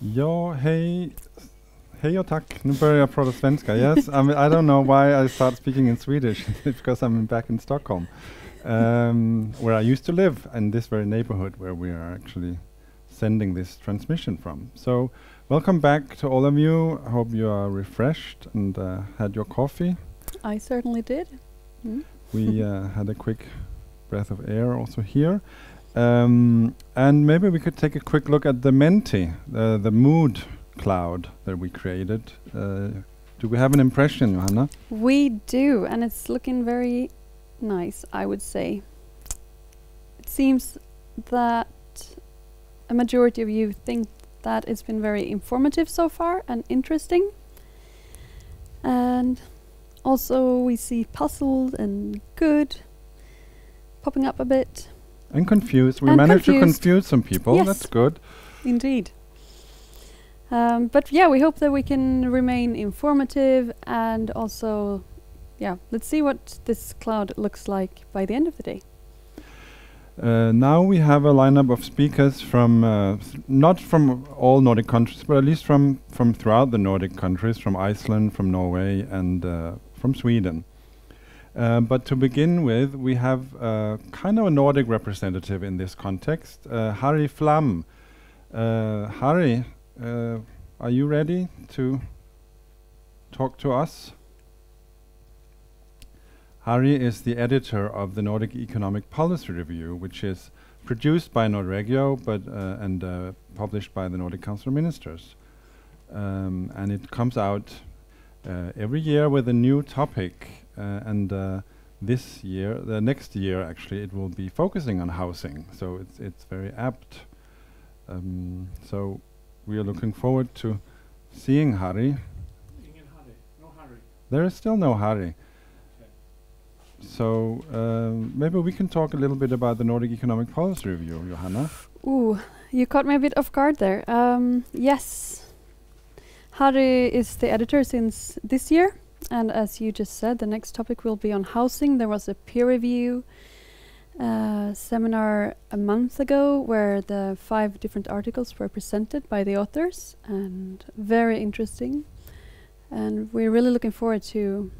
Ja, hej. Hej och tack. Nu börjar jag prata svenska. Yes, I, mean, I don't know why I start speaking in Swedish. It's because I'm back in Stockholm, um, where I used to live, in this very neighborhood where we are actually sending this transmission from. So, welcome back to all of you. I hope you are refreshed and uh, had your coffee. I certainly did. Mm. We uh, had a quick breath of air also here. Um, and maybe we could take a quick look at the Menti, uh, the mood cloud that we created. Uh, do we have an impression, Johanna? We do, and it's looking very nice, I would say. It seems that a majority of you think that it's been very informative so far and interesting. And also we see puzzled and good popping up a bit. And confused. We And managed to confuse some people. Yes. That's good. Indeed. Um, but yeah, we hope that we can remain informative and also, yeah, let's see what this cloud looks like by the end of the day. Uh, now we have a lineup of speakers from uh, not from all Nordic countries, but at least from from throughout the Nordic countries, from Iceland, from Norway, and uh, from Sweden. Uh, but to begin with, we have uh, kind of a Nordic representative in this context, uh, Harry Flam. Uh, Harry, uh, are you ready to talk to us? Harry is the editor of the Nordic Economic Policy Review, which is produced by Nordregio but uh, and published by the Nordic Council of Ministers. Um, and it comes out every year with a new topic. Uh, and uh, this year, the next year actually, it will be focusing on housing. So it's it's very apt. Um, so we are looking forward to seeing Harry. Ingen Harry. No Harry. There is still no Harry. So um, maybe we can talk a little bit about the Nordic Economic Policy Review, Johanna. Ooh, you caught me a bit off guard there. Um, yes, Harry is the editor since this year, and as you just said, the next topic will be on housing. There was a peer review uh, seminar a month ago where the five different articles were presented by the authors, and very interesting. And we're really looking forward to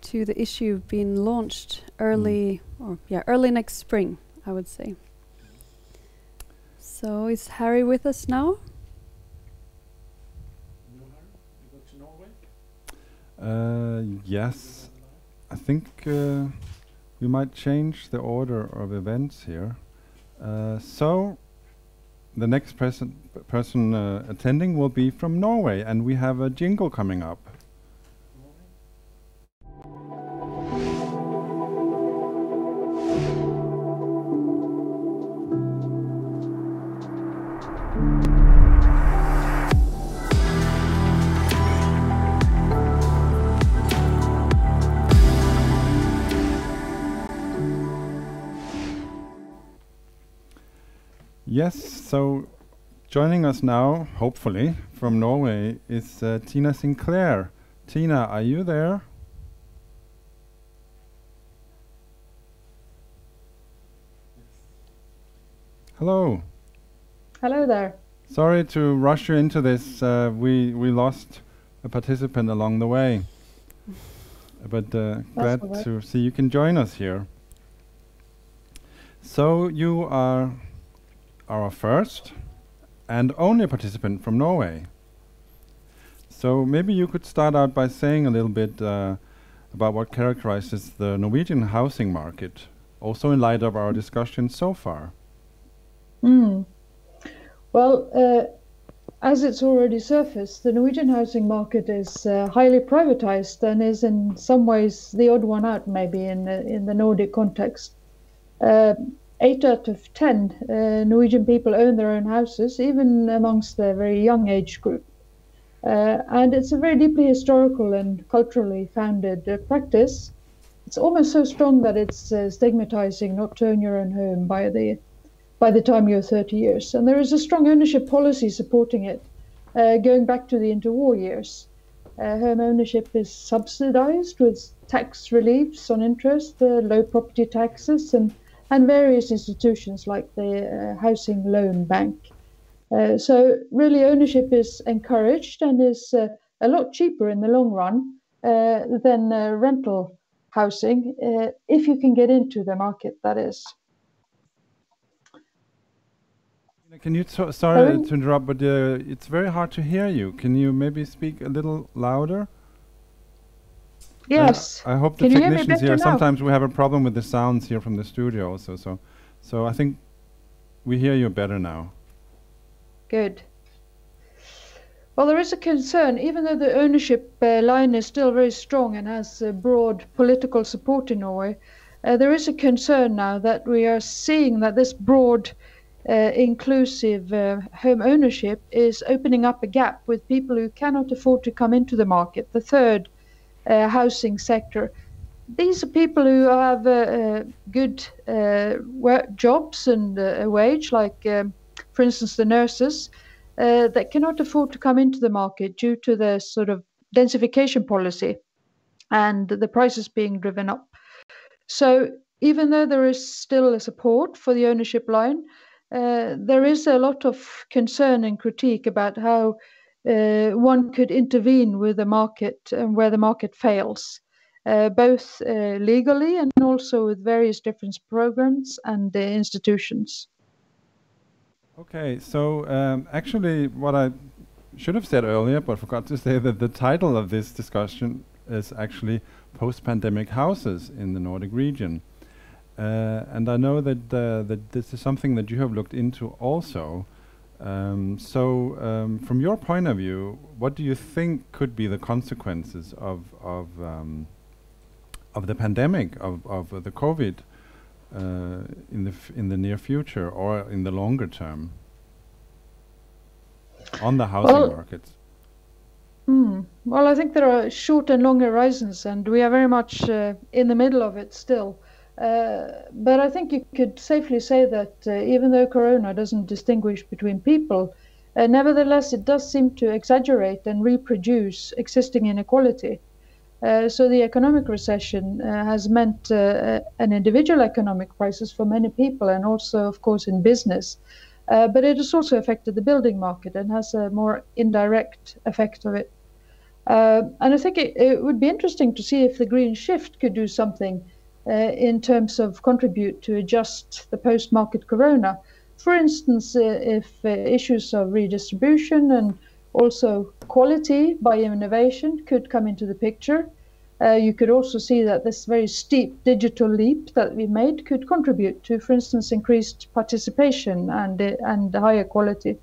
to the issue being launched early, or yeah, early next spring, I would say. So is Harry with us now? No Harry. You go to Norway. Uh, yes, I think uh, we might change the order of events here. Uh, so the next person person uh, attending will be from Norway, and we have a jingle coming up. Yes, so joining us now, hopefully, from Norway is uh, Tina Sinclair. Tina, are you there? Hello. Hello there. Sorry to rush you into this. Uh, we we lost a participant along the way, but uh, glad right. to see you can join us here. So you are our first and only participant from Norway. So maybe you could start out by saying a little bit uh, about what characterizes the Norwegian housing market, also in light of our discussion so far. Mm. Well, uh, as it's already surfaced, the Norwegian housing market is uh, highly privatized and is in some ways the odd one out, maybe in the, in the Nordic context. Eight out of ten uh, Norwegian people own their own houses, even amongst the very young age group. Uh, and it's a very deeply historical and culturally founded uh, practice. It's almost so strong that it's uh, stigmatizing not to own your own home by the by the time you're 30 years. And there is a strong ownership policy supporting it, uh, going back to the interwar years. Uh, home ownership is subsidized with tax reliefs on interest, low property taxes, and, and various institutions like the uh, Housing Loan Bank Uh, so really ownership is encouraged and is uh, a lot cheaper in the long run uh, than uh, rental housing uh, if you can get into the market, that is. Can you, so, sorry to interrupt, but it's very hard to hear you. Can you maybe speak a little louder? Yes. I hope the Can you hear me technicians here. now? Sometimes we have a problem with the sounds here from the studio also. So, so I think we hear you better now. Good. Well, there is a concern, even though the ownership uh, line is still very strong and has uh, broad political support in Norway, uh, there is a concern now that we are seeing that this broad, uh, inclusive uh, home ownership is opening up a gap with people who cannot afford to come into the market, the third housing sector. These are people who have uh, uh, good uh, work jobs and uh, a wage, like, um, for instance, the nurses uh, that cannot afford to come into the market due to the sort of densification policy and the prices being driven up. So even though there is still a support for the ownership line, uh, there is a lot of concern and critique about how uh, one could intervene with the market and where the market fails, uh, both uh, legally and also with various different programs and institutions. Okay, so um, actually, what I should have said earlier, but forgot to say that the title of this discussion is actually post-pandemic houses in the Nordic region. Uh, and I know that uh, that this is something that you have looked into also. Um, so, um, from your point of view, what do you think could be the consequences of of um, of the pandemic of of uh, the COVID uh, in the f in the near future or in the longer term on the housing Well, markets? Hmm. Well, I think there are short and long horizons, and we are very much uh, in the middle of it still. Uh, but I think you could safely say that uh, even though Corona doesn't distinguish between people, uh, nevertheless it does seem to exaggerate and reproduce existing inequality. Uh, so the economic recession uh, has meant an individual economic crisis for many people, and also, of course, in business. But it has also affected the building market and has a more indirect effect of it. And I think it, it would be interesting to see if the green shift could do something in terms of contribute to adjust the post-market corona. For instance, uh, if uh, issues of redistribution and also quality by innovation could come into the picture. Uh, you could also see that this very steep digital leap that we made could contribute to, for instance, increased participation and uh, and higher quality.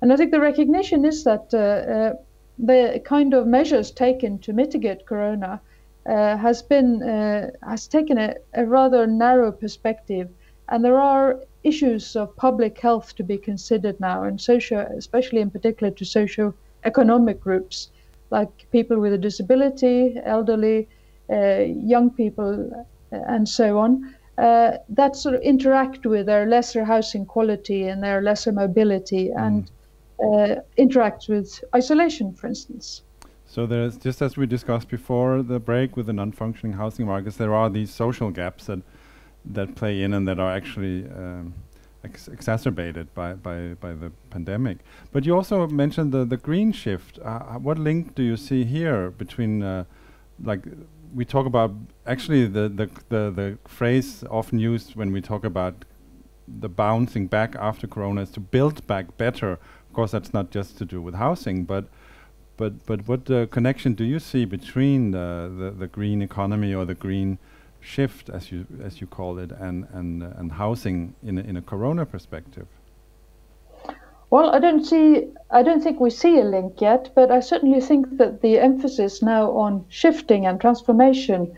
And I think the recognition is that uh, uh, the kind of measures taken to mitigate corona uh, has been uh, has taken a, a rather narrow perspective, and there are issues of public health to be considered now, and social, especially in particular to socio-economic groups like people with a disability, elderly, uh, young people, uh, and so on. Uh, that sort of interact with their lesser housing quality and their lesser mobility and uh, interact with isolation, for instance. So there's just as we discussed before the break with the non-functioning housing markets, there are these social gaps that that play in and that are actually um, ex exacerbated by, by by the pandemic. But you also mentioned the the green shift. Uh, what link do you see here between uh, like we talk about actually the, the the the phrase often used when we talk about the bouncing back after corona is to build back better. Of course, that's not just to do with housing, but but but what uh, connection do you see between the, the the green economy or the green shift, as you as you call it, and and uh, and housing in a, in a corona perspective? Well, I don't see. I don't think we see a link yet, but I certainly think that the emphasis now on shifting and transformation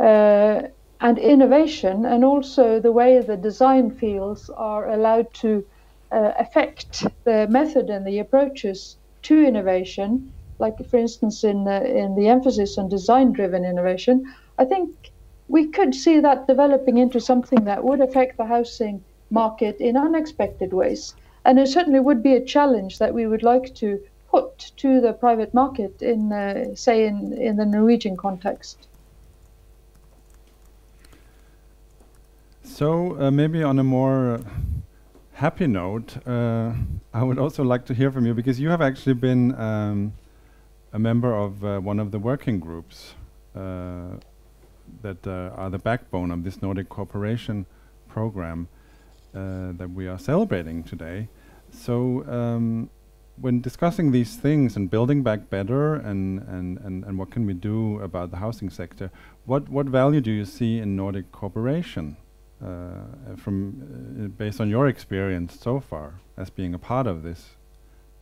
uh, and innovation, and also the way the design fields are allowed to uh, affect the method and the approaches to innovation, like for instance in the, in the emphasis on design-driven innovation, I think we could see that developing into something that would affect the housing market in unexpected ways. And it certainly would be a challenge that we would like to put to the private market in, uh, say, in, in the Norwegian context. So uh, maybe on a more uh, happy note, uh, I would also like to hear from you because you have actually been um, a member of uh, one of the working groups uh, that uh, are the backbone of this Nordic cooperation program uh, that we are celebrating today. So, um, when discussing these things and building back better and, and, and, and what can we do about the housing sector, what, what value do you see in Nordic cooperation uh, from uh, based on your experience so far as being a part of this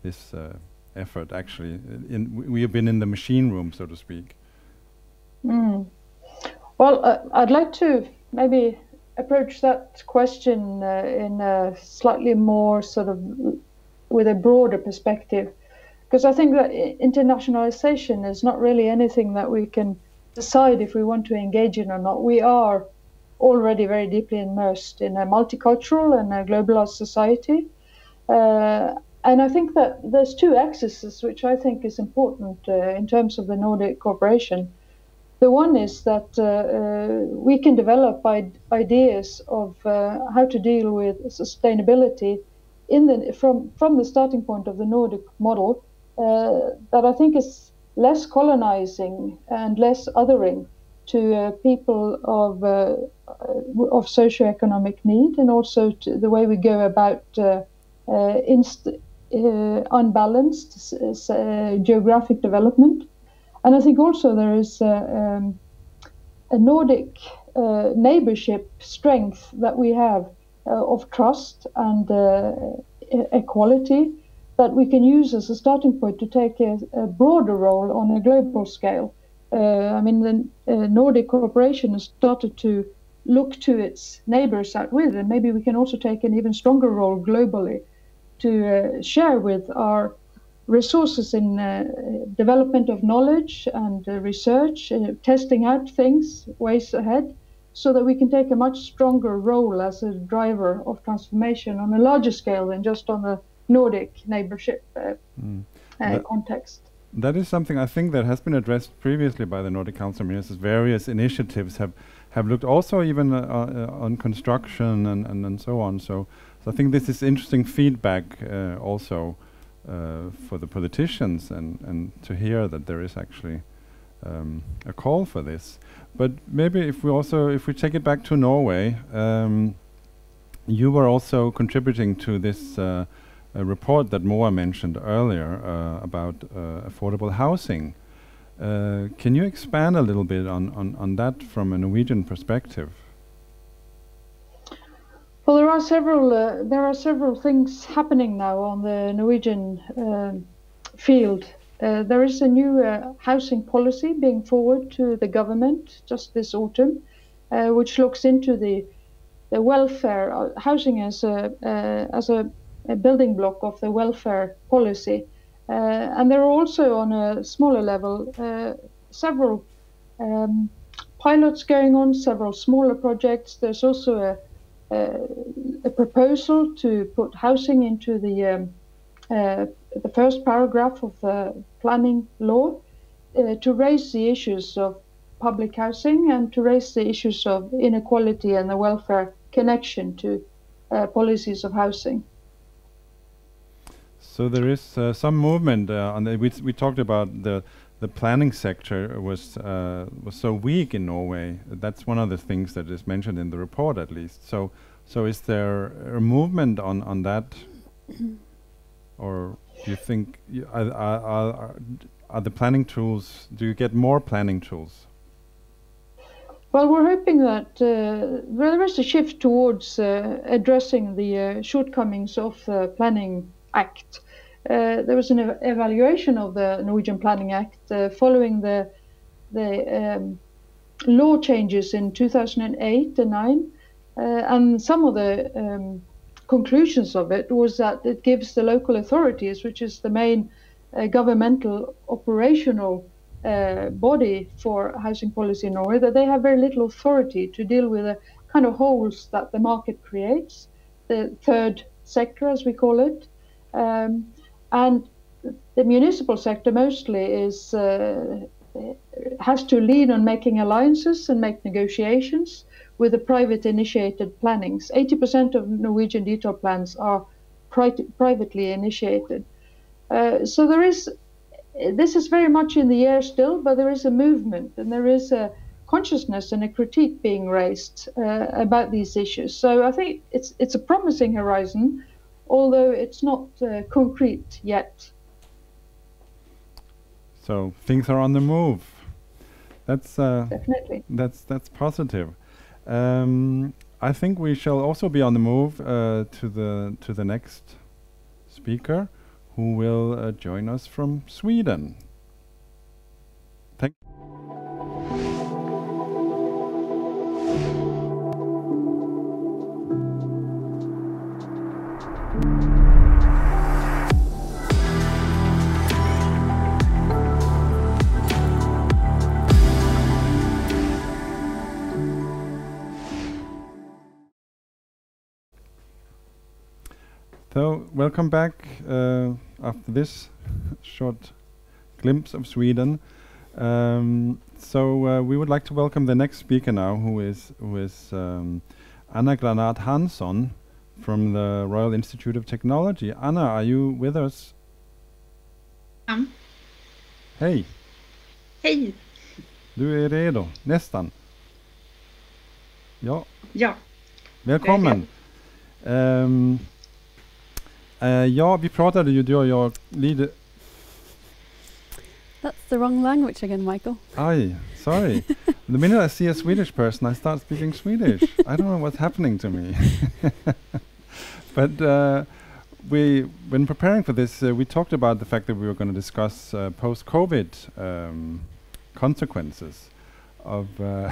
this uh, effort actually in we have been in the machine room so to speak mm. well uh, i'd like to maybe approach that question uh, in a slightly more sort of with a broader perspective because i think that internationalization is not really anything that we can decide if we want to engage in or not we are already very deeply immersed in a multicultural and a globalized society. Uh, and I think that there's two axes which I think is important uh, in terms of the Nordic cooperation. The one is that uh, uh we can develop ideas of uh, how to deal with sustainability in the, from, from the starting point of the Nordic model uh, that I think is less colonizing and less othering to uh, people of of socioeconomic need, and also the way we go about uh, inst- unbalanced geographic development. And I think also there is um, a Nordic neighborship strength that we have of trust and equality that we can use as a starting point to take a, a broader role on a global scale. Uh, I mean, the uh, Nordic cooperation has started to look to its neighbors out with, and maybe we can also take an even stronger role globally to uh, share with our resources in uh, development of knowledge and uh, research, uh, testing out things, ways ahead, so that we can take a much stronger role as a driver of transformation on a larger scale than just on the Nordic neighborship mm. context. That is something I think that has been addressed previously by the Nordic Council Ministers. Various initiatives have, have looked also even on construction and, and, and so on. So, so I think this is interesting feedback uh, also uh, for the politicians and, and to hear that there is actually um, a call for this. But maybe if we also if we take it back to Norway, um, you were also contributing to this uh, report that Moa mentioned earlier uh, about uh, affordable housing. Uh, can you expand a little bit on, on, on that from a Norwegian perspective? Well, there are several uh, there are several things happening now on the Norwegian uh, field. Uh, there is a new housing policy being forwarded to the government just this autumn, which looks into the the welfare housing as a as a a building block of the welfare policy. Uh, and there are also, on a smaller level, uh, several um, pilots going on, several smaller projects. There's also a, a, a proposal to put housing into the um, uh, the first paragraph of the planning law uh, to raise the issues of public housing and to raise the issues of inequality and the welfare connection to uh, policies of housing. So there is uh, some movement uh, on the. We, we talked about the the planning sector was uh, was so weak in Norway. That's one of the things that is mentioned in the report, at least. So so is there a movement on on that, or do you think are, are, are, are the planning tools? Do you get more planning tools? Well, we're hoping that uh, there is a shift towards uh, addressing the uh, shortcomings of the Planning Act. Uh, there was an ev evaluation of the Norwegian Planning Act uh, following the the um, law changes in 2008 and 9, uh, and some of the um, conclusions of it was that it gives the local authorities, which is the main uh, governmental operational uh, body for housing policy in Norway, that they have very little authority to deal with the kind of holes that the market creates, the third sector, as we call it. Um, and the municipal sector mostly is uh, has to lean on making alliances and make negotiations with the private initiated plannings. 80% of Norwegian detail plans are pri- privately initiated. Uh, so there is, this is very much in the air still, but there is a movement and there is a consciousness and a critique being raised uh, about these issues. So I think it's it's a promising horizon, although it's not uh, concrete yet. So things are on the move. That's uh, Definitely. that's that's positive. Um, I think we shall also be on the move uh, to the to the next speaker, who will uh, join us from Sweden. So, welcome back uh, after this short glimpse of Sweden. Um, so, uh, we would like to welcome the next speaker now, who is who is um, Anna Granath Hansson from the Royal Institute of Technology. Anna, are you with us? Um, Hej, hej! du är redo? Nästan? Ja, Ja, välkommen! Eh, ja, vi pratade ju du och jag lite That's the wrong language again, Michael. Aye, sorry. the minute I see a Swedish person, I start speaking Swedish. I don't know what's happening to me. but uh, we, when preparing for this, uh, we talked about the fact that we were going to discuss uh, post-COVID um, consequences of, uh,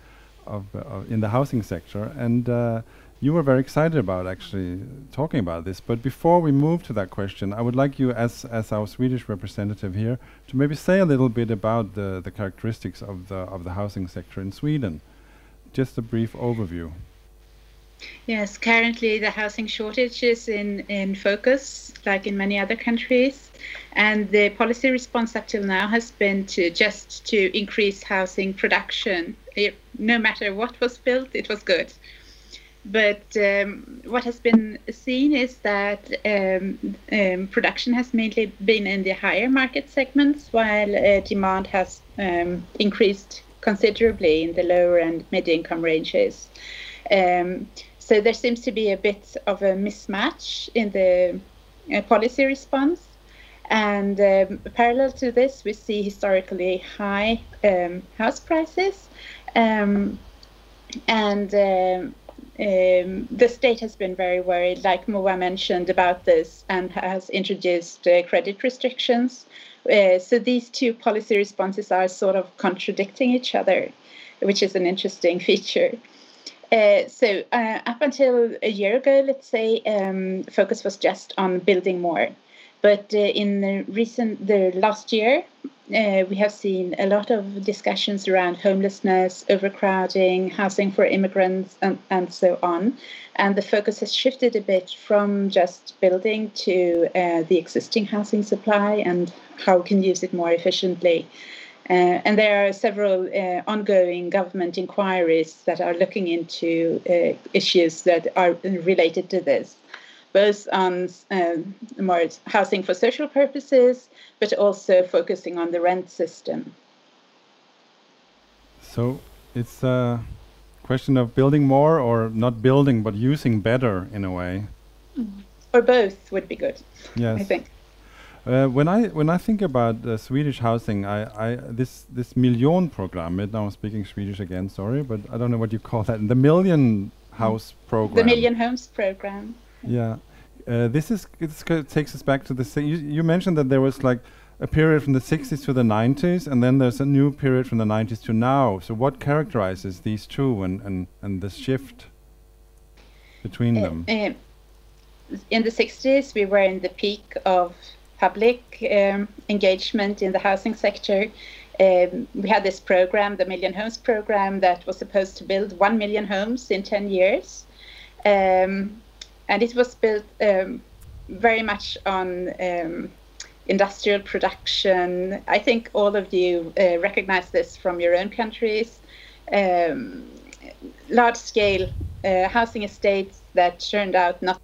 of, uh, of in the housing sector, and uh, you were very excited about actually talking about this. But before we move to that question, I would like you, as as our Swedish representative here, to maybe say a little bit about the the characteristics of the of the housing sector in Sweden. Just a brief overview. yes, currently the housing shortage is in, in focus, like in many other countries. And the policy response up till now has been to just to increase housing production. It, no matter what was built, it was good. But um, what has been seen is that um, um, production has mainly been in the higher market segments, while uh, demand has um, increased considerably in the lower and mid-income ranges. Um, so there seems to be a bit of a mismatch in the uh, policy response. And um, parallel to this, we see historically high house prices. And um, the state has been very worried, like Moa mentioned, about this and has introduced uh, credit restrictions. Uh, so these two policy responses are sort of contradicting each other, which is an interesting feature. Uh, so uh, up until a year ago, let's say, um, focus was just on building more. But uh, in the recent, the last year, uh, we have seen a lot of discussions around homelessness, overcrowding, housing for immigrants, and, and so on. And the focus has shifted a bit from just building to uh, the existing housing supply and how we can use it more efficiently. Uh, and there are several uh, ongoing government inquiries that are looking into uh, issues that are related to this, both on um, more housing for social purposes, but also focusing on the rent system. So it's a question of building more or not building, but using better in a way. Or both would be good, Yes. I think. Uh, when I when I think about uh, Swedish housing, I, I this this miljonprogram. Now I'm speaking Swedish again. Sorry, but I don't know what you call that. The million house program. The Million Homes program. Yeah, uh, this is this takes us back to the. si- You, you mentioned that there was like a period from the 60s to the 90s, and then there's a new period from the 90s to now. So what characterizes these two and and and the shift between Uh, them? uh, in the 60s, we were in the peak of public um, engagement in the housing sector. Um, we had this program, the Million Homes program, that was supposed to build 1 million homes in 10 years. Um, and it was built um, very much on um, industrial production. I think all of you uh, recognize this from your own countries. Um, large scale uh, housing estates that turned out not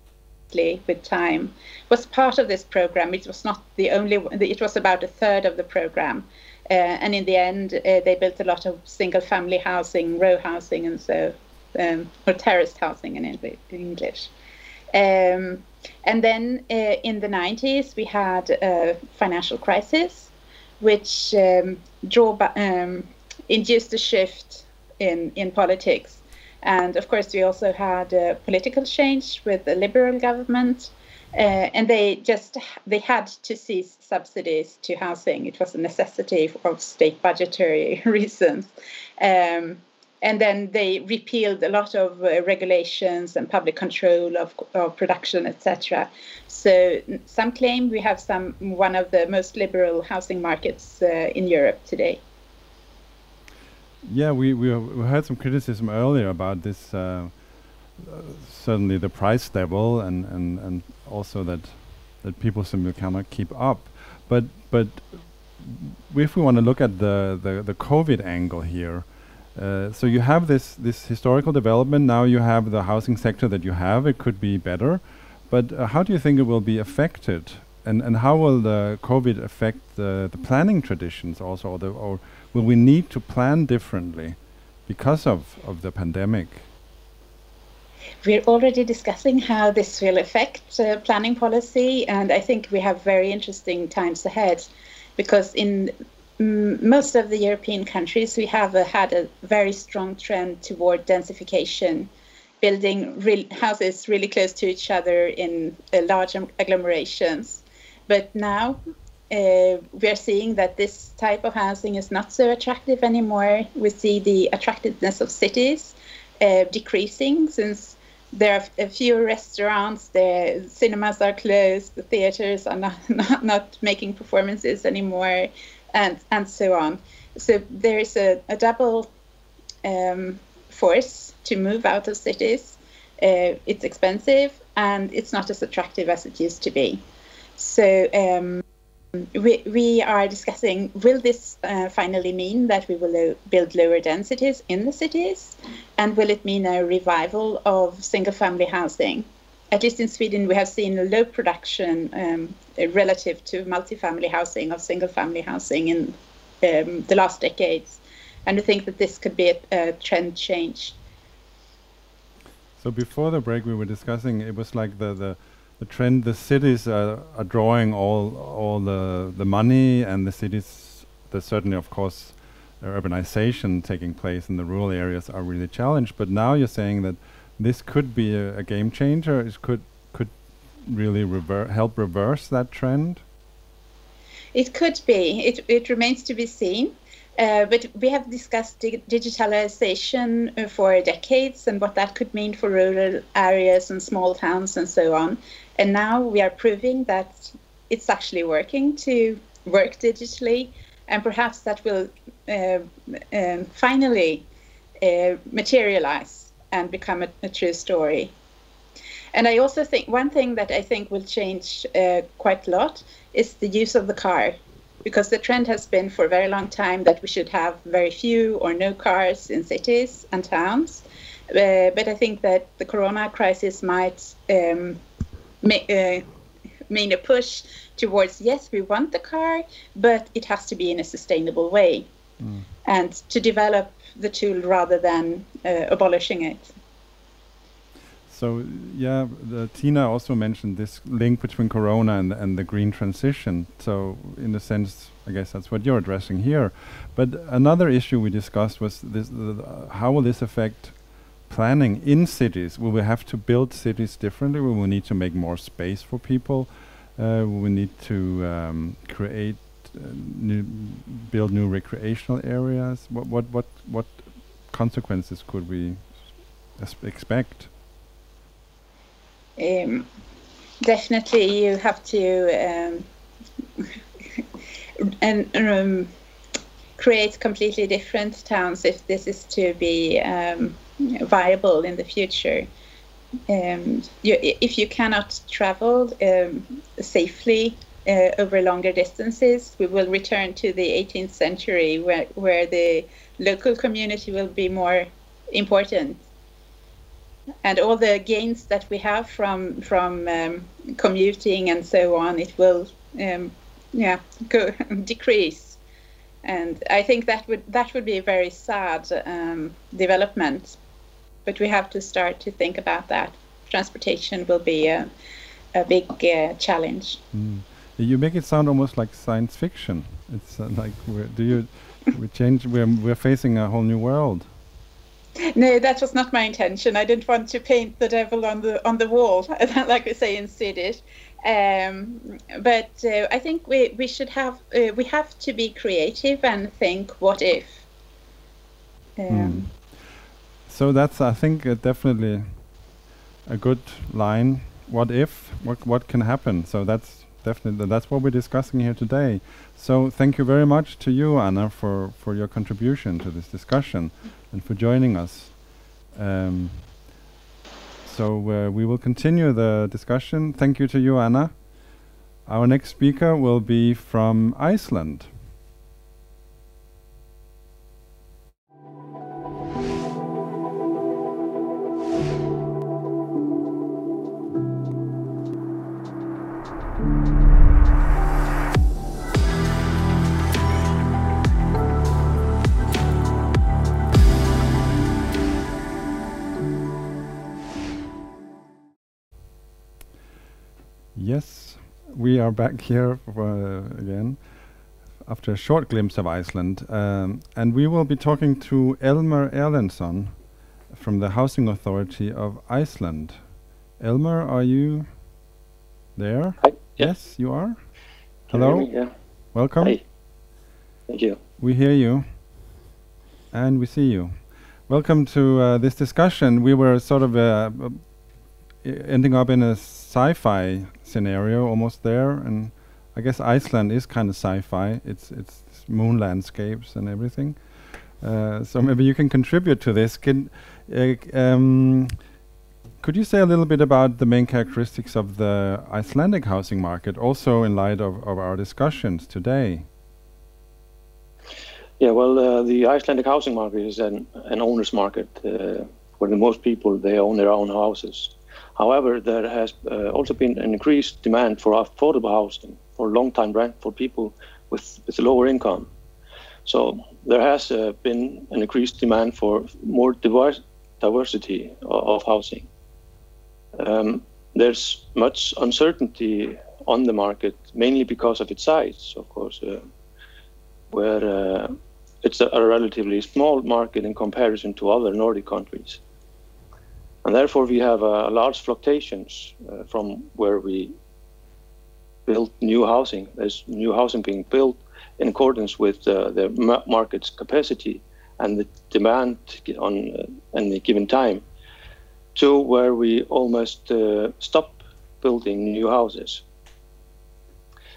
with time was part of this program. It was not the only. One it was about a third of the program, uh, and in the end, uh, they built a lot of single-family housing, row housing, and so um, or terraced housing in English. Um, and then uh, in the 90s, we had a financial crisis, which um, um, induced a shift in, in politics. And of course, we also had a political change with the liberal government. Uh, and they just they had to cease subsidies to housing. It was a necessity of state budgetary reasons. Um, and then they repealed a lot of uh, regulations and public control of, of production, etc. So some claim we have some one of the most liberal housing markets uh, in Europe today. Yeah, we, we, we heard some criticism earlier about this. Uh, certainly, the price level, and, and, and also that that people simply cannot keep up. But but if we want to look at the, the, the COVID angle here, uh, so you have this this historical development. Now you have the housing sector that you have. It could be better, but uh, how do you think it will be affected? And and how will the COVID affect the, the planning traditions also, or, the, or will we need to plan differently because of of the pandemic? We're already discussing how this will affect uh, planning policy, and I think we have very interesting times ahead, because in most of the European countries, we have uh, had a very strong trend toward densification, building re- houses really close to each other in uh, large agglomerations. But now uh, we are seeing that this type of housing is not so attractive anymore. We see the attractiveness of cities uh, decreasing since there are fewer restaurants, the cinemas are closed, the theaters are not, not, not making performances anymore and and so on. So there is a, a double um, force to move out of cities. Uh, it's expensive and it's not as attractive as it used to be. So um, we, we are discussing will this uh, finally mean that we will lo- build lower densities in the cities? And will it mean a revival of single family housing? At least in Sweden, we have seen low production um, relative to multifamily housing of single family housing in um, the last decades. And I think that this could be a, a trend change. So before the break, we were discussing it was like the the, the trend. The cities are, are drawing all all the the money, and the cities. There's certainly, of course, urbanization taking place in the rural areas are really challenged. But now you're saying that this could be a, a game changer. It could could really rever help reverse that trend. It could be. It it remains to be seen. Uh, but we have discussed dig digitalization uh, for decades and what that could mean for rural areas and small towns and so on. And now we are proving that it's actually working to work digitally, and perhaps that will uh, um, finally uh, materialize and become a, a, true story. And I also think one thing that I think will change uh, quite a lot is the use of the car because the trend has been for a very long time that we should have very few or no cars in cities and towns. Uh, but I think that the corona crisis might um, uh, mean a push towards yes, we want the car, but it has to be in a sustainable way, mm. and to develop the tool rather than uh, abolishing it. So yeah, Tina also mentioned this link between Corona and and the green transition. So in a sense, I guess that's what you're addressing here. But another issue we discussed was this: uh, how will this affect planning in cities? Will we have to build cities differently? Will we need to make more space for people? Uh, will we need to um, create new, build new recreational areas? What what what what consequences could we expect? um, definitely you have to um, and um, create completely different towns if this is to be um, viable in the future. Um, you, if you cannot travel um, safely uh, over longer distances, we will return to the 18th century where, where the local community will be more important and all the gains that we have from from um, commuting and so on, it will um, yeah go decrease. And I think that would that would be a very sad um, development. But we have to start to think about that. Transportation will be a, a big uh, challenge. Mm. You make it sound almost like science fiction. It's uh, like we're, do you we change we're we're facing a whole new world. No, that was not my intention. I didn't want to paint the devil on the on the wall, like we say in Swedish. Um, but uh, I think we we should have uh, we have to be creative and think what if. Um, Mm. So that's I think uh, definitely a good line. What if? What what can happen? So that's definitely that's what we're discussing here today. So thank you very much to you, Anna, for for your contribution to this discussion and for joining us. Um, so uh, we will continue the discussion. Thank you to you, Anna. Our next speaker will be from Iceland. Yes, we are back here uh, again after a short glimpse of Iceland, um, and we will be talking to Elmar Erlendsson from the Housing Authority of Iceland. Elmar, are you there? Hi. Yes, you are. Can you Hello, me? Yeah. welcome. Hi. Thank you. We hear you, and we see you. Welcome to uh, this discussion. We were sort of uh, ending up in a sci-fi scenario, almost there, and I guess Iceland is kind of sci-fi. It's it's moon landscapes and everything. Uh, so maybe you can contribute to this. Can uh, um, could you say a little bit about the main characteristics of the Icelandic housing market, also in light of, of our discussions today? Yeah, well, uh, the Icelandic housing market is an, an owner's market uh, where most people they own their own houses. However, there has uh, also been an increased demand for affordable housing for long-time rent for people with, with lower income. So there has uh, been an increased demand for more diverse, diversity of, housing. Um, there's much uncertainty on the market, mainly because of its size, of course, uh, where uh, it's a, a relatively small market in comparison to other Nordic countries. And therefore, we have uh, large fluctuations uh, from where we build new housing. There's new housing being built in accordance with uh, the market's capacity and the demand on uh, any given time, to where we almost uh, stop building new houses.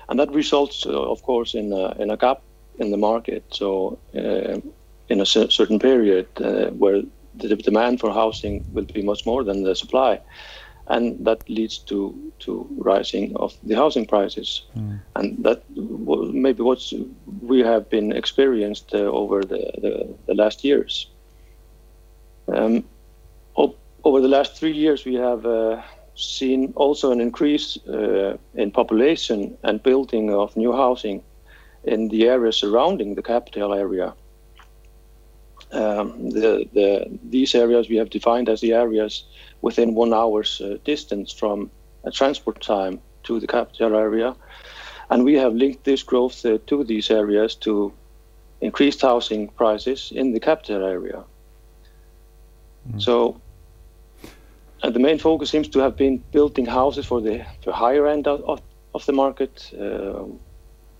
And that results, uh, of course, in a, in a gap in the market. So, in a certain period where the demand for housing will be much more than the supply, and that leads to to rising of the housing prices, and that w- maybe what we have been experienced uh, over the, the, the last years. Um, over the last three years, we have uh, seen also an increase uh, in population and building of new housing in the areas surrounding the capital area. Um, the, the, these areas we have defined as the areas within one hour's uh, distance from a transport time to the capital area. And we have linked this growth uh, to these areas to increased housing prices in the capital area. So and the main focus seems to have been building houses for the, the higher end of, of, of the market, uh,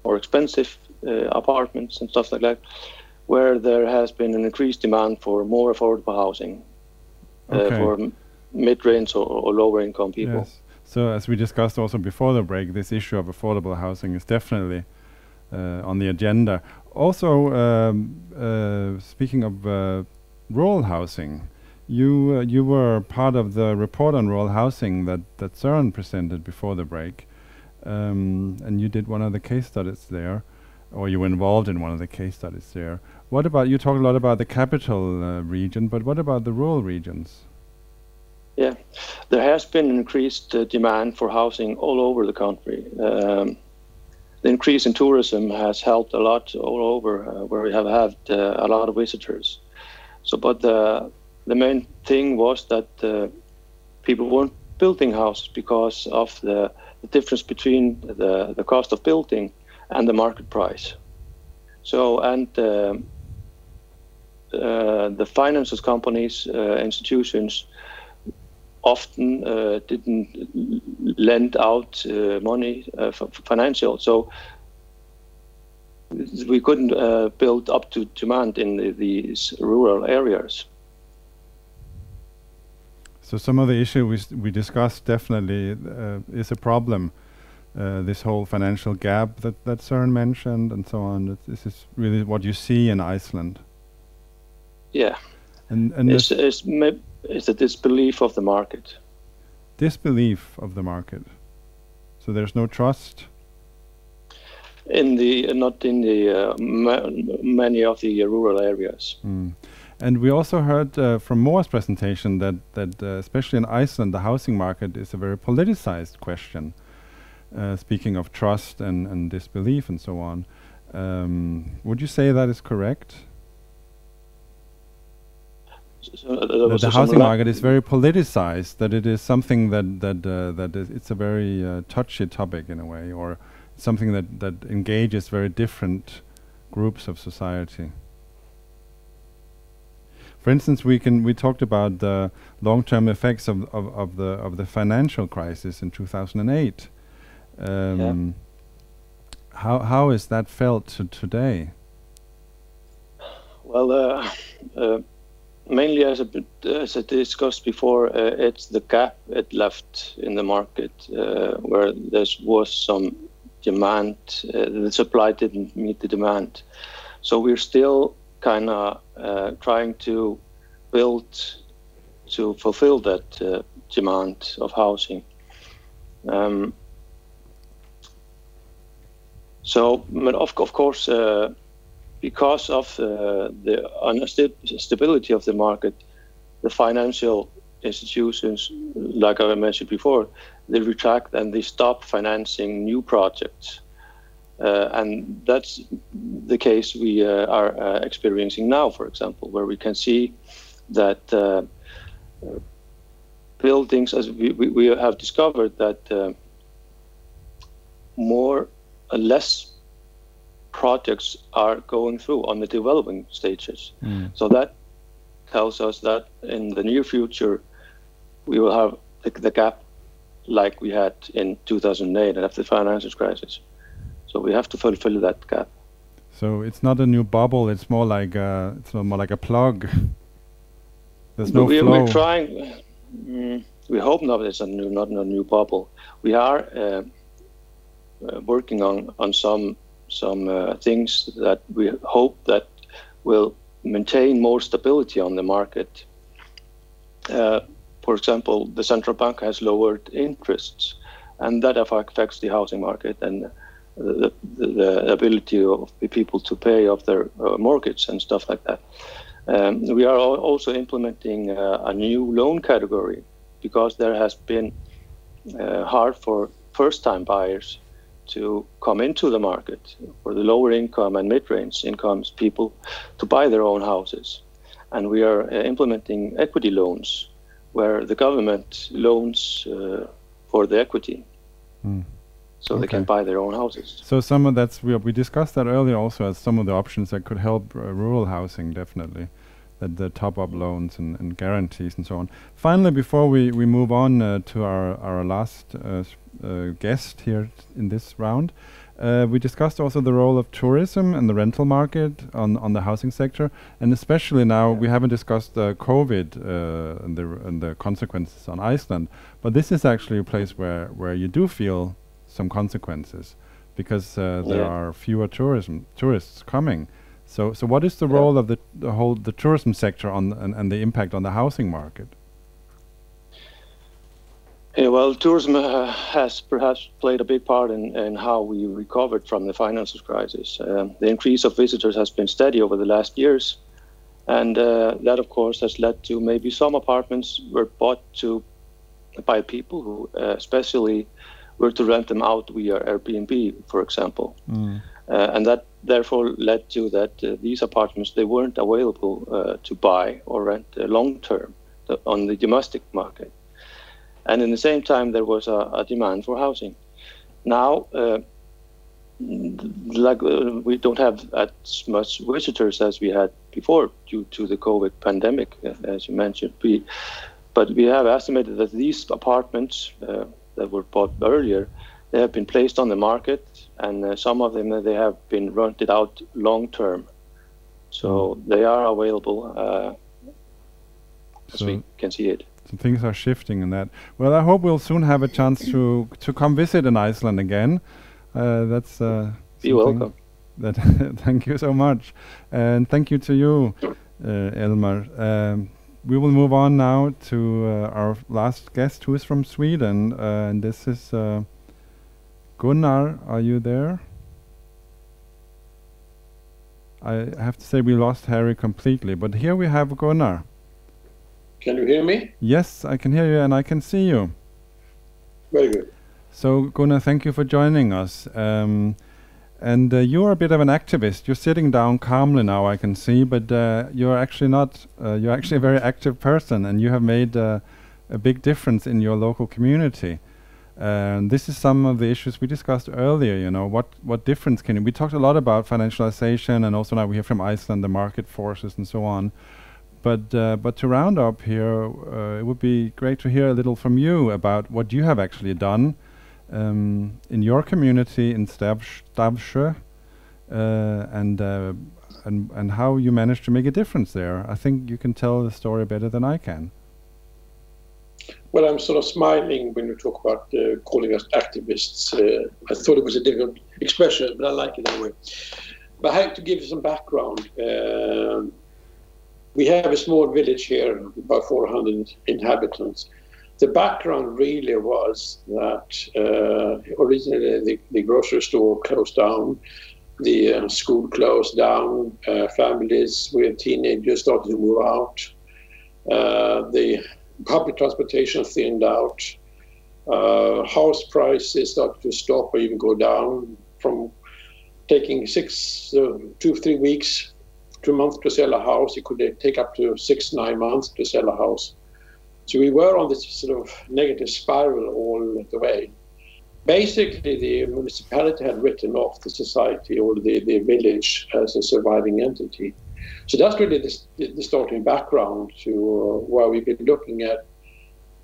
more expensive uh, apartments and stuff like that, where there has been an increased demand for more affordable housing uh, for mid-range or, or lower income people. Yes. So as we discussed also before the break, this issue of affordable housing is definitely uh, on the agenda. Also, um, uh, speaking of uh, rural housing, you uh, you were part of the report on rural housing that that Søren presented before the break, um, and you did one of the case studies there, or you were involved in one of the case studies there. What about you talk a lot about the capital uh, region, but what about the rural regions? Yeah, there has been increased uh, demand for housing all over the country. Um, the increase in tourism has helped a lot all over, uh, where we have had uh, a lot of visitors. So, but the the main thing was that uh, people weren't building houses because of the, the difference between the, the cost of building and the market price. So, and um, uh, the finances companies, uh, institutions, often uh, didn't lend out uh, money uh, for financial. So we couldn't uh, build up to demand in the, these rural areas. So some of the issue we we discussed definitely uh, is a problem. Uh, this whole financial gap that that Søren mentioned and so on. This is really what you see in Iceland. Yeah, and and it's, it's, it's a disbelief of the market. Disbelief of the market. So there's no trust. In the not in the uh, ma many of the rural areas. Mm. And we also heard uh, from Moa's presentation that, that uh, especially in Iceland, the housing market is a very politicized question. Uh, speaking of trust and, and disbelief and so on, um, would you say that is correct? So, uh, the housing market is very politicized. That it is something that that uh, that is, it's a very uh, touchy topic in a way, or something that that engages very different groups of society. For instance, we can we talked about the long-term effects of, of, of the of the financial crisis in 2008. Um, yeah. How how is that felt to today? Well, uh, uh, mainly as, a, as I discussed before, uh, it's the gap it left in the market uh, where there was some demand. Uh, the supply didn't meet the demand, so we're still kind of uh, trying to build to fulfill that uh, demand of housing. Um, so, of, of course, uh, because of uh, the instability of the market, the financial institutions, like I mentioned before, they retract and they stop financing new projects. Uh, and that's the case we uh, are uh, experiencing now, for example, where we can see that uh, buildings, as we, we, we, have discovered, that uh, more less projects are going through on the developing stages. Mm. So that tells us that in the near future, we will have the, the gap like we had in 2008 after the financial crisis. So we have to fulfill that gap. So it's not a new bubble. It's more like a, it's more like a plug. There's no we, flow. We're trying. Mm, we hope not. It's a new, not a new bubble. We are uh, working on on some some uh, things that we hope that will maintain more stability on the market. Uh, for example, the central bank has lowered interests, and that affects the housing market and the, the ability of the people to pay off their uh, mortgage and stuff like that. Um, we are also implementing uh, a new loan category because there has been uh, hard for first-time buyers to come into the market for the lower income and mid-range incomes people to buy their own houses. And we are uh, implementing equity loans where the government loans uh, for the equity. Mm so okay. they can buy their own houses. So some of that's we we discussed that earlier also as some of the options that could help uh, rural housing definitely, that the top-up loans and, and, guarantees and so on. Finally, before we we move on uh, to our our last uh, uh guest here in this round. Uh, we discussed also the role of tourism and the rental market on, on the housing sector, and especially now yeah. we haven't discussed COVID and the and the consequences on Iceland, but this is actually a place where where you do feel some consequences because uh, there yeah. are fewer tourism tourists coming. So, so what is the yeah. role of the, the whole the tourism sector on and, and the impact on the housing market? Yeah, well, tourism uh, has perhaps played a big part in, in how we recovered from the financial crisis. Um, the increase of visitors has been steady over the last years, and uh, that, of course, has led to maybe some apartments were bought to by people who uh, especially were to rent them out via Airbnb, for example. Mm. Uh, and that therefore led to that uh, these apartments they weren't available uh, to buy or rent uh, long term on the domestic market. And in the same time, there was a, a demand for housing. Now, uh, like uh, we don't have as much visitors as we had before due to the COVID pandemic, uh, as you mentioned. We, but we have estimated that these apartments that were bought earlier, they have been placed on the market, and uh, some of them they have been rented out long term. So they are available uh, as So- we can see it. So things are shifting in that. Well, I hope we'll soon have a chance to to come visit in Iceland again. Uh, that's uh, Be welcome. That thank you so much, and thank you to you, uh, Elmar. Um, we will move on now to uh, our last guest, who is from Sweden, uh, and this is uh, Gunnar. Are you there? I have to say we lost Harry completely, but here we have Gunnar. Can you hear me? Yes, I can hear you and I can see you. Very good. So, Gunnar, thank you for joining us. Um, and uh, you're a bit of an activist. You're sitting down calmly now, I can see, but uh, you're actually not. Uh, you're actually a very active person, and you have made uh, a big difference in your local community. And this is some of the issues we discussed earlier. You know, what what difference can you? We talked a lot about financialization, and also now we hear from Iceland the market forces and so on. But uh, but to round up here, uh, it would be great to hear a little from you about what you have actually done um, in your community in Stavs- Stavsjö, uh, and uh, and and how you managed to make a difference there. I think you can tell the story better than I can. Well, I'm sort of smiling when you talk about uh, calling us activists. Uh, I thought it was a different expression, but I like it anyway. But I have to give you some background. Um we have a small village here, about 400 inhabitants. The background really was that uh, originally the, the grocery store closed down, the uh, school closed down, uh, families with teenagers started to move out, uh, the public transportation thinned out, uh, house prices started to stop or even go down from taking six, uh, two, three weeks two months to sell a house. It could take up to six, nine months to sell a house. So we were on this sort of negative spiral all the way. Basically, the municipality had written off the society or the, the village as a surviving entity. So that's really the, the starting background to uh, why we've been looking at.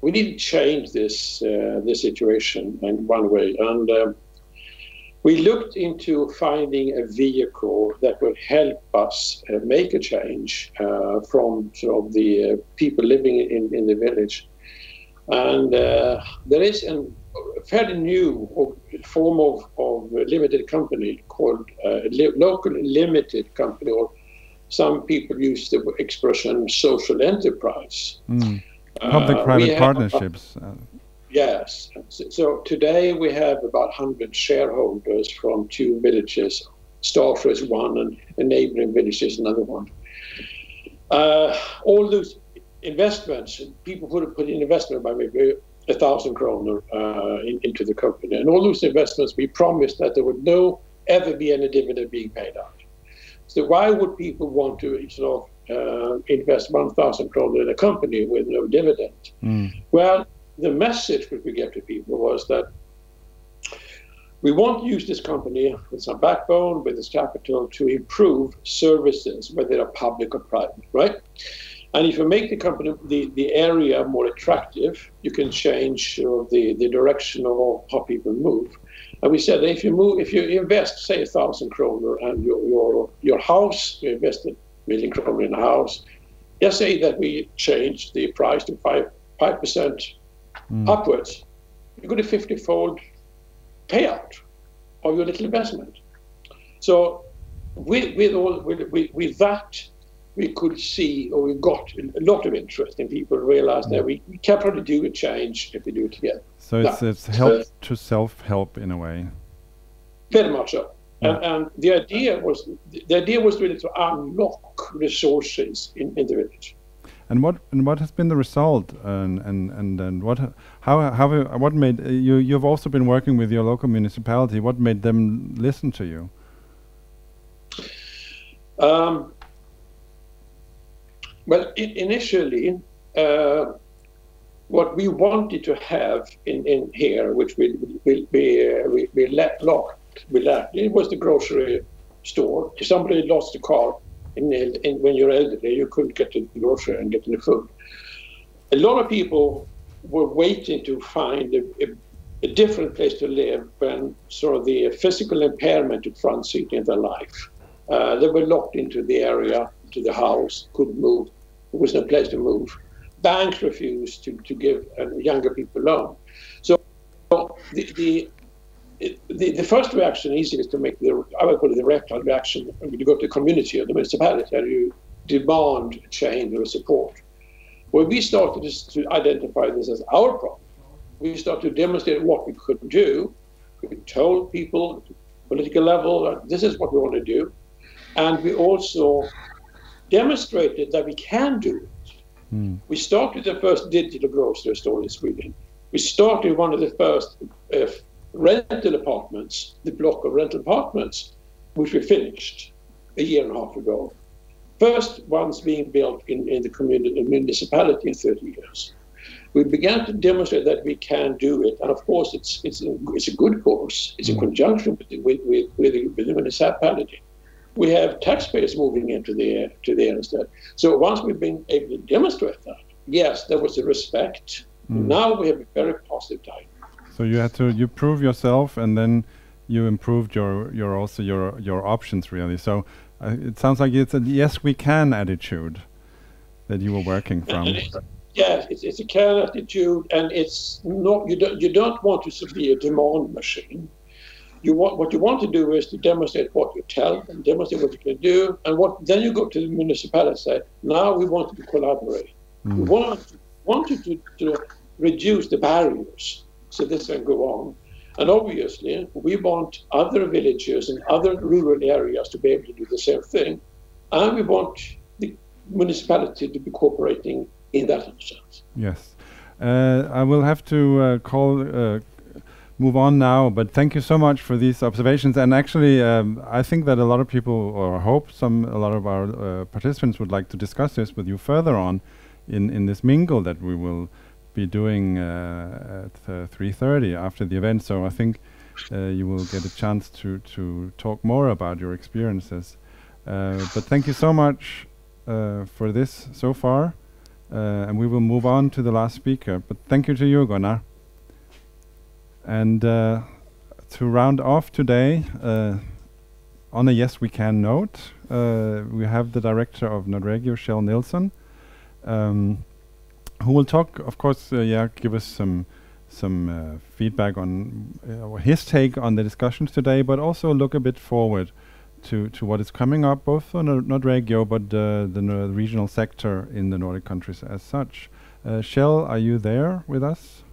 We need to change this uh, this situation in one way, and um, we looked into finding a vehicle that would help us uh, make a change uh, from sort of the uh, people living in, in the village. And uh, there is a fairly new form of, of limited company called uh, li- local limited company, or some people use the expression social enterprise. Mm. Uh, Public-private have- partnerships. Uh, Yes. So, today we have about 100 shareholders from two villages. Stafford is one, and a neighboring village is another one. Uh, all those investments, people put, put in investment by maybe a thousand kroner uh, in, into the company. And all those investments, we promised that there would no ever be any dividend being paid out. So why would people want to sort of uh, invest 1,000 kroner in a company with no dividend? mm. Well, the message which we gave to people was that we want to use this company with some backbone, with this capital, to improve services, whether they're public or private, right? And if you make the company, the, the area more attractive, you can change uh, the, the direction of how people move. And we said if you move, if you invest, say, a thousand kroner, and your your your house, you invested a million kroner in a house, just say that we change the price to five five percent Mm. upwards, you got a 50 fold payout of your little investment. So, with, with, all, with, with, with that, we could see, or we got a lot of interest, and people realized that we, we can probably do a change if we do it together. So it's Yeah. it's help to self-help in a way. Very much so. And, and the idea was the idea was really to unlock resources in, in the village. And what and what has been the result? And and and, and what how how what made uh, you you've also been working with your local municipality. What made them listen to you? Um, well, initially, uh, what we wanted to have in, in here, which we we we, uh, we, we locked, we lacked, it was the grocery store. If somebody lost a car, in, in, when you're elderly, you couldn't get to the grocery and get any food. A lot of people were waiting to find a, a, a different place to live when sort of the physical impairment took front seat in their life. Uh, they were locked into the area, to the house, couldn't move. There was no place to move. Banks refused to, to give uh, younger people loan. So the, the the, the first reaction is, to make the, I would call it the reptile reaction, you go to the community or the municipality and you demand change or support. When we started to identify this as our problem, we started to demonstrate what we could do. We told people, at political level, that this is what we want to do. And we also demonstrated that we can do it. Mm. We started the first digital grocery store in Sweden. We started one of the first uh, rental apartments, the block of rental apartments, which we finished a year and a half ago. First ones being built in, in the community, municipality in 30 years. We began to demonstrate that we can do it, and of course, it's it's a, it's a good course. It's in mm. conjunction with, with, with, with the municipality. We have taxpayers moving into the to the instead. So once we've been able to demonstrate that, yes, there was a respect. Mm. Now we have a very positive time. So you had to you prove yourself, and then you improved your your also your your options really. So uh, it sounds like it's a yes we can attitude that you were working from. Yes, it's, it's a can attitude, and it's not you don't you don't want to be a demand machine. You want what you want to do is to demonstrate what you tell and demonstrate what you can do, and what then you go to the municipality and say, now we want to collaborate. Mm. We want wanted to, to reduce the barriers so this can go on. And obviously, we want other villages and other rural areas to be able to do the same thing. And we want the municipality to be cooperating in that sense. Yes. Uh, I will have to uh, call, uh, move on now, but thank you so much for these observations. And actually, um, I think that a lot of people, or hope some, a lot of our uh, participants would like to discuss this with you further on in, in this mingle that we will be doing uh, at uh, 3.30 after the event. So I think uh, you will get a chance to, to talk more about your experiences. but thank you so much for this so far. and we will move on to the last speaker. But thank you to you, Gunnar. And to round off today, on a yes we can note, uh, we have the director of Nordregio, Kjell Nilsson. Um, who will talk, of course, uh, yeah, give us some some uh, feedback on uh, his take on the discussions today, but also look a bit forward to to what is coming up, both on uh, Nordregio, but uh, the regional sector in the Nordic countries as such. Uh, Kjell, are you there with us?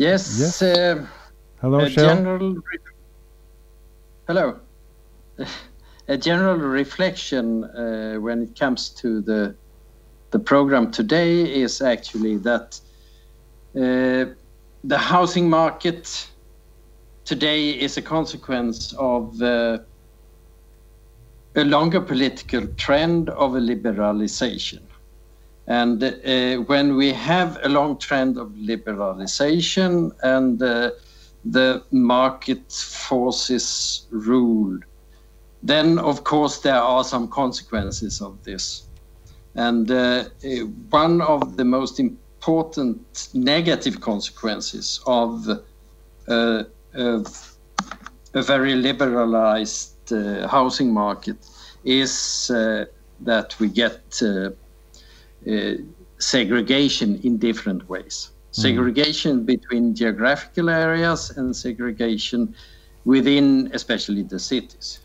Yes. Yes. Uh, Hello, Kjell. Hello. a general reflection uh, when it comes to the the program today is actually that uh, the housing market today is a consequence of uh, a longer political trend of a liberalization. And uh, when we have a long trend of liberalization and uh, the market forces rule then, of course, there are some consequences of this. And uh, one of the most important negative consequences of uh, a very liberalized uh, housing market is uh, that we get uh, uh, segregation in different ways. Mm. Segregation between geographical areas and segregation within, especially the cities.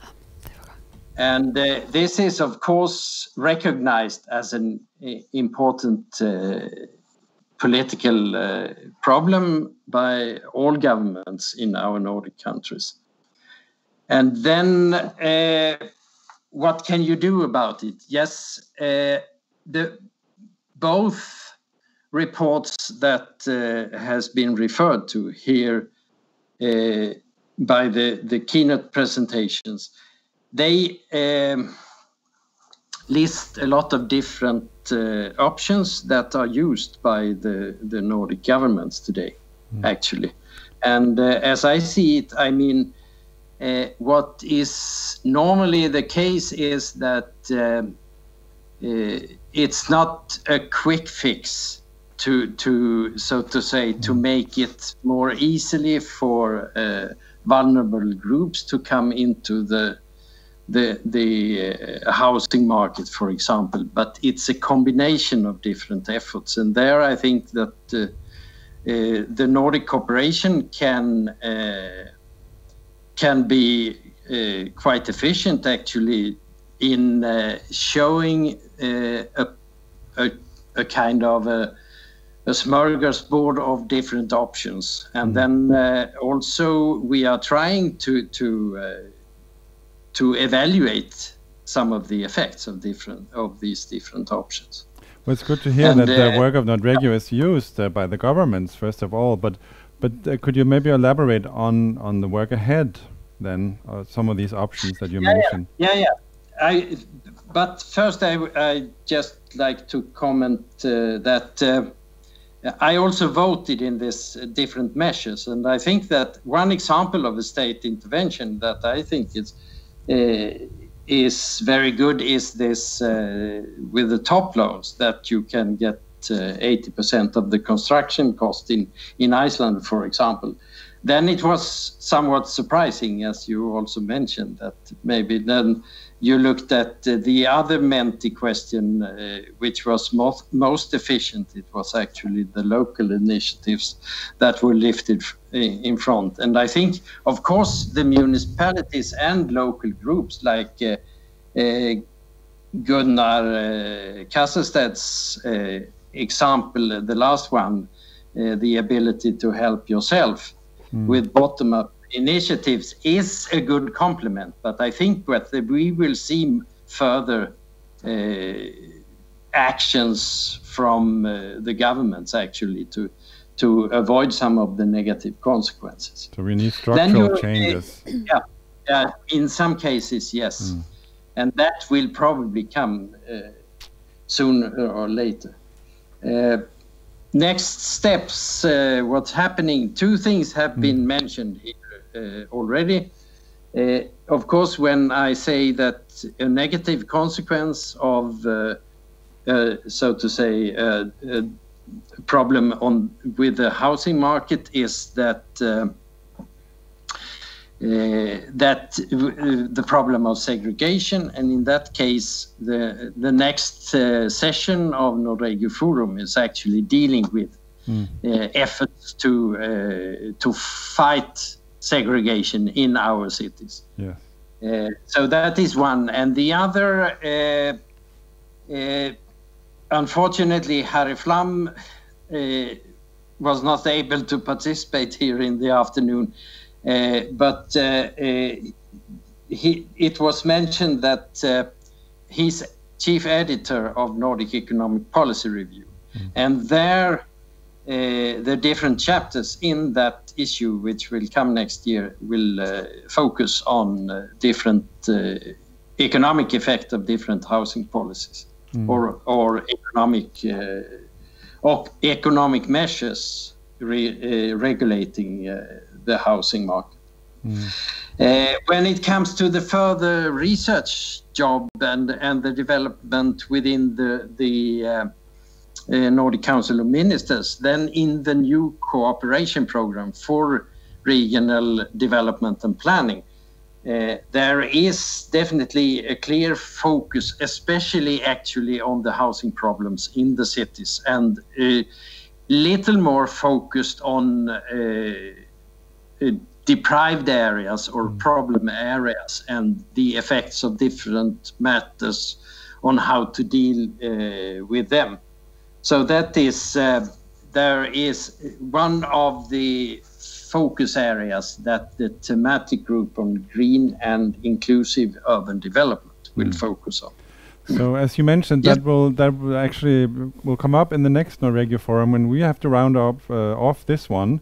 And uh, this is, of course, recognized as an uh, important uh, political uh, problem by all governments in our Nordic countries. And then uh, what can you do about it? Yes, uh, the both reports that uh, has been referred to here uh, by the, the keynote presentations, they um, list a lot of different uh, options that are used by the, the Nordic governments today, mm. actually. And uh, as I see it, I mean, uh, what is normally the case is that uh, uh, it's not a quick fix to, to so to say, to mm. make it more easily for uh, vulnerable groups to come into the the the uh, housing market, for example. But it's a combination of different efforts, and there I think that uh, uh, the Nordic cooperation can uh, can be uh, quite efficient actually in uh, showing a, a, a kind of a a smorgasbord of different options. And mm. then uh, also we are trying to to uh, to evaluate some of the effects of different of these different options. Well, it's good to hear and that the uh, work of Nordregio is used uh, by the governments first of all. But but uh, could you maybe elaborate on on the work ahead then, some of these options that you yeah, mentioned? Yeah, yeah. yeah. I, but first, I, I just like to comment uh, that I also voted in these different measures, and I think that one example of a state intervention that I think is uh, is very good is this uh, with the top loans that you can get 80% uh, of the construction cost in in Iceland, for example. Then it was somewhat surprising, as you also mentioned, that maybe then you looked at the other Menti question, uh, which was most, most efficient. It was actually the local initiatives that were lifted in front. And I think, of course, the municipalities and local groups like uh, uh, Gunnar uh, Kasselstedt's uh, example, the last one, uh, the ability to help yourself mm. with bottom up initiatives is a good complement, but I think that we will see further uh, actions from uh, the governments actually to to avoid some of the negative consequences. So we need structural changes. Uh, yeah, yeah, in some cases, yes, mm. and that will probably come uh, sooner or later. Uh, next steps, uh, what's happening? Two things have mm. been mentioned here uh, already. Uh, of course, when I say that a negative consequence of, uh, so to say, a problem on with the housing market is that uh, that uh, the problem of segregation, and in that case, the the next uh, session of Nordregio Forum is actually dealing with mm. efforts to to fight segregation in our cities. Yeah. Uh, so that is one, and the other, uh, uh, unfortunately, Harry Flam uh, was not able to participate here in the afternoon, uh, but uh, he, it was mentioned that he's chief editor of Nordic Economic Policy Review, mm. and there uh, the different chapters in that issue, which will come next year, will uh, focus on uh, different economic effect of different housing policies mm. or, or economic or economic measures re, regulating the housing market. Mm. Uh, when it comes to the further research job and and the development within the the uh, uh, Nordic Council of Ministers, then in the new cooperation program for regional development and planning, uh, there is definitely a clear focus, especially actually on the housing problems in the cities, and a little more focused on uh, uh deprived areas or mm. problem areas and the effects of different matters on how to deal uh, with them. So that is uh, there is one of the focus areas that the thematic group on green and inclusive urban development will Mm. focus on. So as you mentioned, Yes. that will that will actually will come up in the next Nordregio forum, and we have to round up uh, off this one.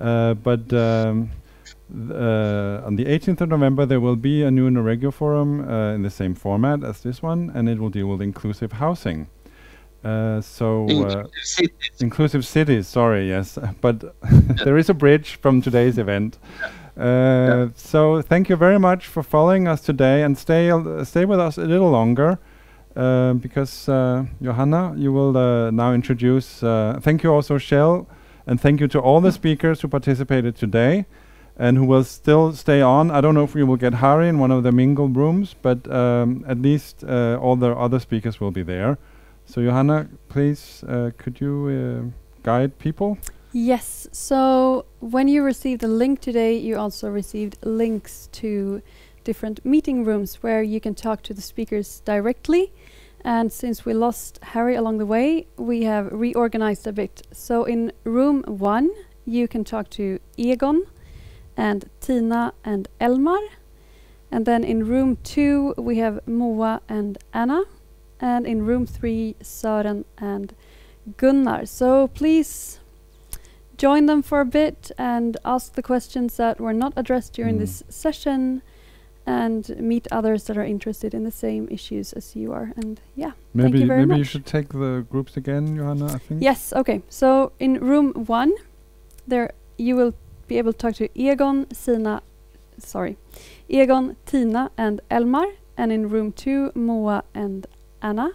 Uh, but um, th- uh, on the 18th of November, there will be a new Nordregio forum uh, in the same format as this one, and it will deal with inclusive housing. Uh, so uh, Inclusive cities. inclusive cities. Sorry, yes, but there is a bridge from today's event. Uh, So thank you very much for following us today, and stay uh, stay with us a little longer, uh, because uh, Johanna, you will uh, now introduce. Uh, thank you also, Kjell, and thank you to all the speakers who participated today, and who will still stay on. I don't know if we will get Harry in one of the mingle rooms, but um, at least uh, all the other speakers will be there. So Johanna, please, uh, could you uh, guide people? Yes. So when you received the link today, you also received links to different meeting rooms where you can talk to the speakers directly. And since we lost Harry along the way, we have reorganized a bit. So in room one, you can talk to Egon and Tina and Elmar. And then in room two, we have Moa and Anna. And in room three, Søren and Gunnar. So please join them for a bit and ask the questions that were not addressed during Mm. this session and meet others that are interested in the same issues as you are. And yeah, Maybe you very maybe you should take the groups again, Johanna. I think. yes, okay. So in room one, there you will be able to talk to Egon, Sina, sorry, Egon, Tina, and Elmar. And in room two, Moa and Anna.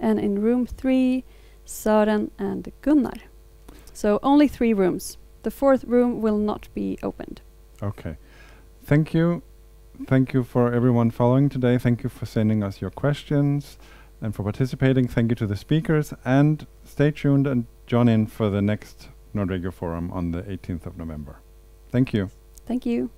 And in room three, Søren and Gunnar. So only three rooms. The fourth room will not be opened. Okay. Thank you. Thank you for everyone following today. Thank you for sending us your questions and for participating. Thank you to the speakers and stay tuned and join in for the next Nordregio Forum on the 18th of November. Thank you. Thank you.